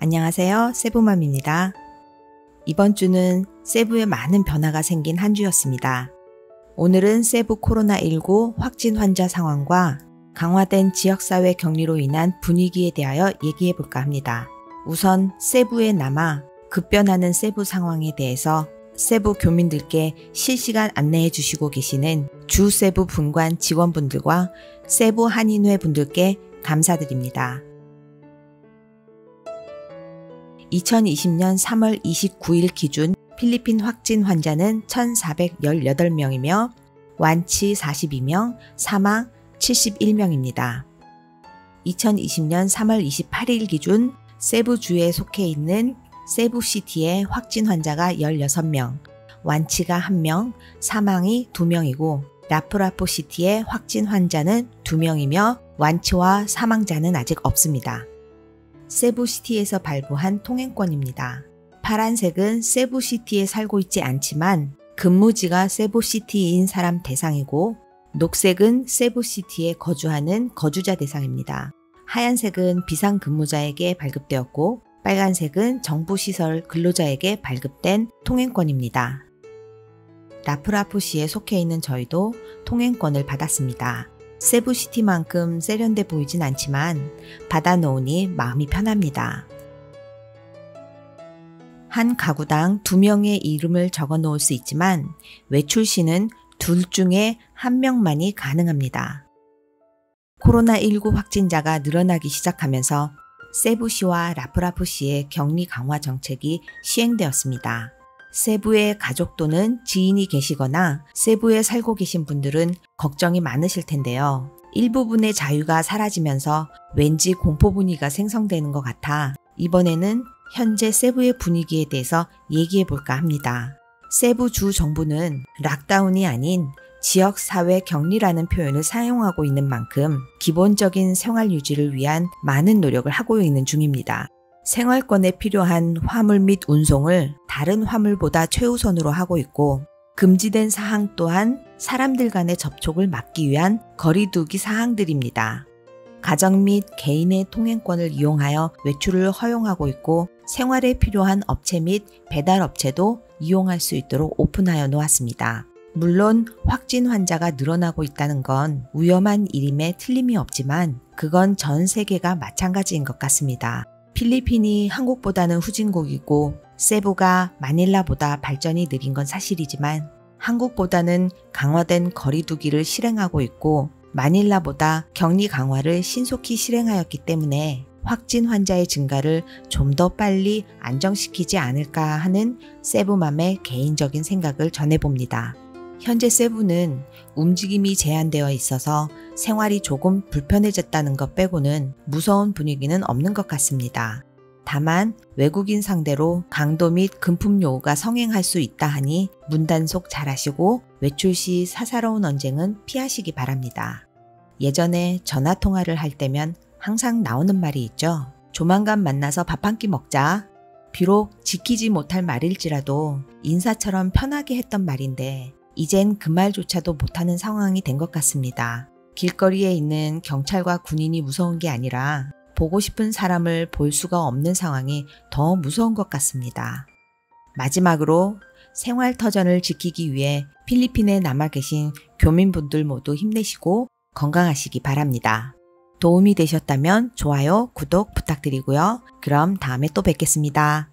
안녕하세요. 세부맘입니다. 이번 주는 세부에 많은 변화가 생긴 한 주였습니다. 오늘은 세부 코로나19 확진 환자 상황과 강화된 지역사회 격리로 인한 분위기에 대하여 얘기해 볼까 합니다. 우선 세부에 남아 급변하는 세부 상황에 대해서 세부 교민들께 실시간 안내해 주시고 계시는 주 세부 분관 직원분들과 세부 한인회 분들께 감사드립니다. 2020년 3월 29일 기준 필리핀 확진 환자는 1,418명이며 완치 42명, 사망 71명입니다. 2020년 3월 28일 기준 세부주에 속해 있는 세부시티의 확진 환자가 16명, 완치가 1명, 사망이 2명이고 라푸라푸시티의 확진 환자는 2명이며 완치와 사망자는 아직 없습니다. 세부시티에서 발부한 통행권입니다. 파란색은 세부시티에 살고 있지 않지만 근무지가 세부시티인 사람 대상이고 녹색은 세부시티에 거주하는 거주자 대상입니다. 하얀색은 비상근무자에게 발급되었고 빨간색은 정부시설 근로자에게 발급된 통행권입니다. 라프라푸시에 속해 있는 저희도 통행권을 받았습니다. 세부시티만큼 세련돼 보이진 않지만 받아놓으니 마음이 편합니다. 한 가구당 두 명의 이름을 적어 놓을 수 있지만 외출 시는 둘 중에 한 명만이 가능합니다. 코로나19 확진자가 늘어나기 시작하면서 세부시와 라프라푸시의 격리 강화 정책이 시행되었습니다. 세부의 가족 또는 지인이 계시거나 세부에 살고 계신 분들은 걱정이 많으실 텐데요. 일부분의 자유가 사라지면서 왠지 공포 분위기가 생성되는 것 같아 이번에는 현재 세부의 분위기에 대해서 얘기해 볼까 합니다. 세부 주 정부는 락다운이 아닌 지역사회 격리라는 표현을 사용하고 있는 만큼 기본적인 생활 유지를 위한 많은 노력을 하고 있는 중입니다. 생활권에 필요한 화물 및 운송을 다른 화물보다 최우선으로 하고 있고 금지된 사항 또한 사람들 간의 접촉을 막기 위한 거리두기 사항들입니다. 가정 및 개인의 통행권을 이용하여 외출을 허용하고 있고 생활에 필요한 업체 및 배달 업체도 이용할 수 있도록 오픈하여 놓았습니다. 물론 확진 환자가 늘어나고 있다는 건 위험한 일임에 틀림이 없지만 그건 전 세계가 마찬가지인 것 같습니다. 필리핀이 한국보다는 후진국이고 세부가 마닐라보다 발전이 느린 건 사실이지만 한국보다는 강화된 거리두기를 실행하고 있고 마닐라보다 격리 강화를 신속히 실행하였기 때문에 확진 환자의 증가를 좀 더 빨리 안정시키지 않을까 하는 세부맘의 개인적인 생각을 전해봅니다. 현재 세부는 움직임이 제한되어 있어서 생활이 조금 불편해졌다는 것 빼고는 무서운 분위기는 없는 것 같습니다. 다만 외국인 상대로 강도 및 금품 요구가 성행할 수 있다 하니 문단속 잘하시고 외출 시 사사로운 언쟁은 피하시기 바랍니다. 예전에 전화 통화를 할 때면 항상 나오는 말이 있죠. 조만간 만나서 밥 한 끼 먹자. 비록 지키지 못할 말일지라도 인사처럼 편하게 했던 말인데 이젠 그 말조차도 못하는 상황이 된 것 같습니다. 길거리에 있는 경찰과 군인이 무서운 게 아니라 보고 싶은 사람을 볼 수가 없는 상황이 더 무서운 것 같습니다. 마지막으로 생활터전을 지키기 위해 필리핀에 남아 계신 교민분들 모두 힘내시고 건강하시기 바랍니다. 도움이 되셨다면 좋아요, 구독 부탁드리고요. 그럼 다음에 또 뵙겠습니다.